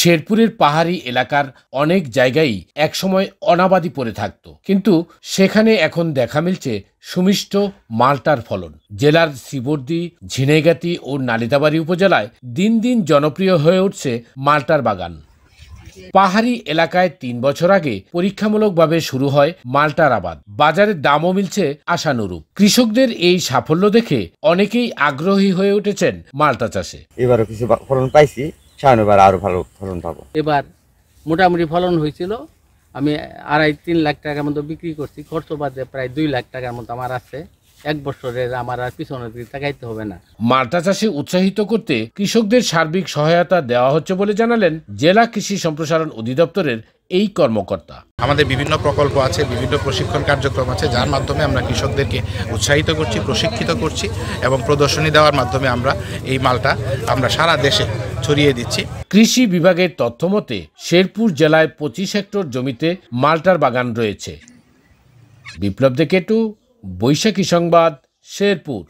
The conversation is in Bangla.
শেরপুরের পাহাড়ি এলাকার অনেক জায়গায় একসময় অনাবাদি পড়ে থাকত। কিন্তু সেখানে এখন দেখা মিলছে সুমিষ্ট মালটার ফলন। জেলার শ্রীবর্দী, ঝিনাইগাতি ও নালিতাবাড়ি উপজেলায় দিন দিন জনপ্রিয় হয়ে উঠছে মালটার বাগান। পাহাড়ি এলাকায় তিন বছর আগে পরীক্ষামূলকভাবে শুরু হয় মালটার আবাদ। বাজারে দামও মিলছে আশানুরূপ। কৃষকদের এই সাফল্য দেখে অনেকেই আগ্রহী হয়ে উঠেছেন মালটা চাষে। এবারও কিছু ফলন পাইছি। সামনে এবার আরও ভালো ফলন পাবো। এবার মোটামুটি ফলন হয়েছিল। আমি আড়াই তিন লাখ টাকার মতো বিক্রি করছি। খরচ বাদে প্রায় দুই লাখ টাকার মতো আমার আছে। এক বছরের আমার আর পিছনের দিকে তাকাইতে হবে না। মাল্টা চাষে উৎসাহিত করতে কৃষকদের সার্বিক সহায়তা দেওয়া হচ্ছে বলে জানালেন জেলা কৃষি সম্প্রসারণ অধিদপ্তরের এই কর্মকর্তা। আমাদের বিভিন্ন প্রকল্প আছে বিভিন্ন প্রশিক্ষণ কার্যক্রম আছে যার মাধ্যমে আমরা কৃষকদেরকে উৎসাহিত করছি প্রশিক্ষিত করছি এবং প্রদর্শনী দেওয়ার মাধ্যমে আমরা এই মালটা আমরা সারা দেশে ছড়িয়ে দিচ্ছি। কৃষি বিভাগের তথ্য মতে শেরপুর জেলায় পঁচিশ হেক্টর জমিতে মালটার বাগান রয়েছে। বিপ্লব দেকেটু বৈশাখী সংবাদ শেরপুর।